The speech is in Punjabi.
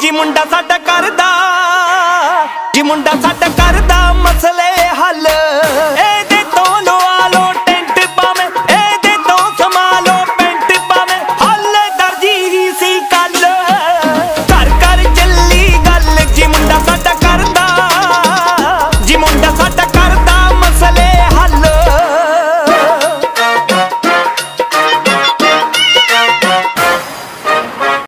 ਜੀ ਮੁੰਡਾ ਸਾਡਾ ਕਰਦਾ, ਜੀ ਮੁੰਡਾ ਸਾਡਾ ਕਰਦਾ ਮਸਲੇ ਹੱਲ। ਇਹਦੇ ਤੋਂ ਲਵਾ ਲੋ ਟੈਂਟ ਪਾਵੇਂ ਇਹਦੇ ਤੋਂ ਸਮਾ ਲੋ ਪੈਂਟ ਹੱਲ ਦਰਜੀ ਹੀ ਸੀ ਕੱਲ